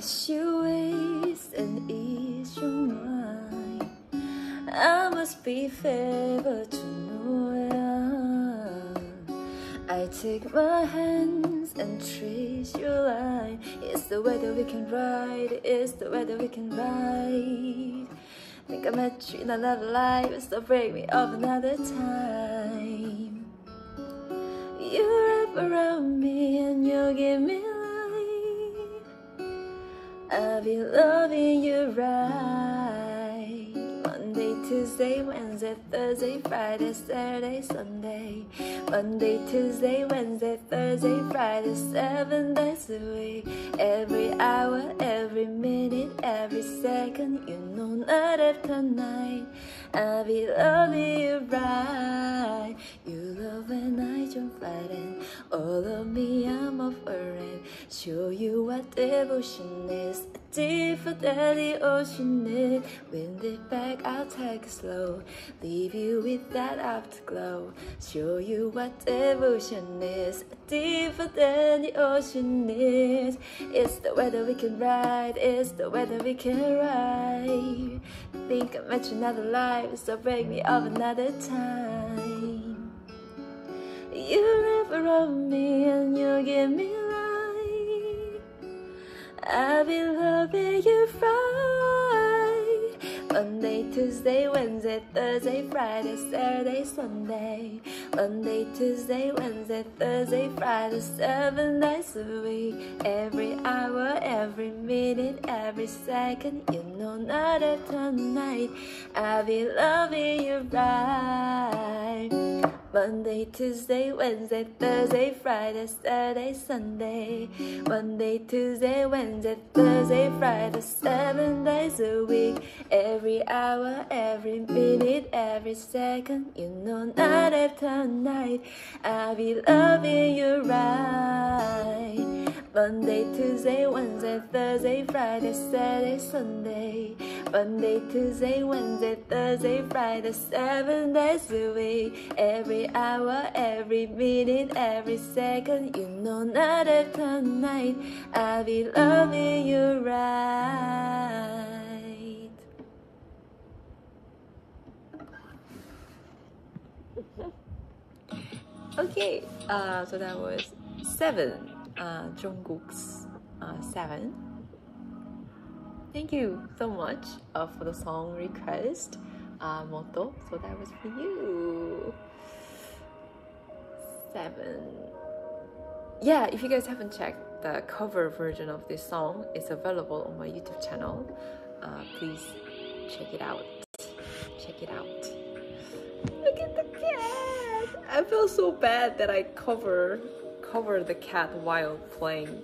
I kiss your and ease your mind. I must be favored to know it. I take my hands and trace your line. It's the way that we can ride. It's the way that we can ride. Think I met you in another life, so break me up another time. You wrap around me and you give me. I'll be loving you right. Monday, Tuesday, Wednesday, Thursday, Friday, Saturday, Sunday. Monday, Tuesday, Wednesday, Thursday, Friday, seven days a week. Every hour, every minute, every second, you know, night after night. I'll be loving you right. You love when I jump right in. All of me, I'm offering. Show you what devotion is. Deeper than the ocean is. Wind it back, I'll take it slow. Leave you with that afterglow. Show you what devotion is. Deeper than the ocean is. It's the weather we can ride. It's the weather we can ride. Think I met another life, so break me up another time. Around me and you give me life. I've been loving you right. Monday, Tuesday, Wednesday, Thursday, Friday, Saturday, Sunday. Monday, Tuesday, Wednesday, Thursday, Friday, seven days a week. Every hour, every minute, every second, you know, night after night. I've been loving you right. Monday, Tuesday, Wednesday, Thursday, Friday, Saturday, Sunday. Monday, Tuesday, Wednesday, Thursday, Friday, seven days a week. Every hour, every minute, every second, you know, night after night. I'll be loving you right. Monday, Tuesday, Wednesday, Thursday, Friday, Saturday, Sunday. Monday, Tuesday, Wednesday, Thursday, Friday, seven days a week. Every hour, every minute, every second, you know, night after night, I'll be loving you right. Okay, uh, so that was seven, uh, Jungkook's uh, seven. Thank you so much uh, for the song request, uh, Moto. So that was for you. Seven. Yeah, if you guys haven't checked the cover version of this song, it's available on my YouTube channel. Uh, please check it out. Check it out. Look at the cat. I feel so bad that I cover cover the cat while playing